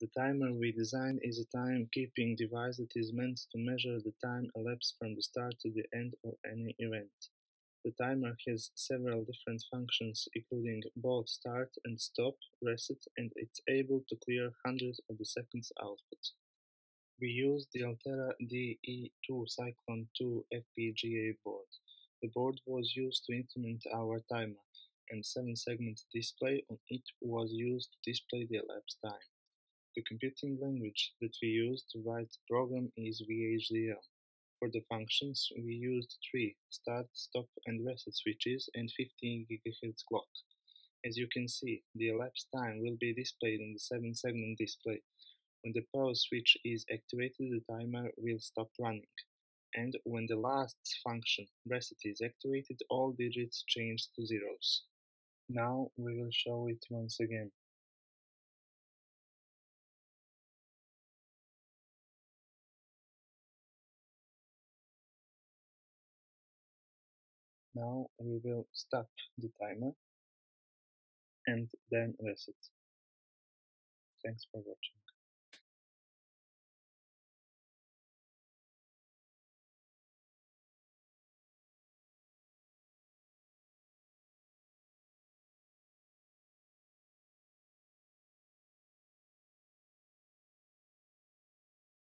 The timer we designed is a time-keeping device that is meant to measure the time elapsed from the start to the end of any event. The timer has several different functions including both start and stop, reset, and it's able to clear hundreds of the seconds output. We used the Altera DE2 Cyclone 2 FPGA board. The board was used to implement our timer, and 7-segment display on it was used to display the elapsed time. The computing language that we use to write the program is VHDL. For the functions, we used three start, stop, and reset switches and 15 GHz clock. As you can see, the elapsed time will be displayed on the 7 segment display. When the pause switch is activated, the timer will stop running. And when the last function, reset, is activated, all digits change to zeros. Now we will show it once again. Now we will stop the timer and then reset. Thanks for watching.